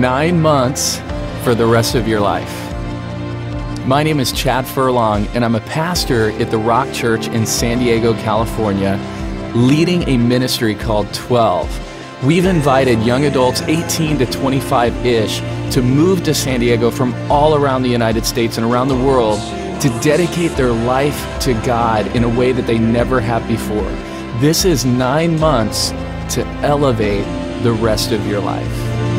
nine months for the rest of your life. My name is Chad Furlong, and I'm a pastor at the Rock Church in San Diego, California, leading a ministry called 12. We've invited young adults 18 to 25 ish to move to San Diego from all around the United States and around the world to dedicate their life to God in a way that they never have before. This is nine months to elevate the rest of your life.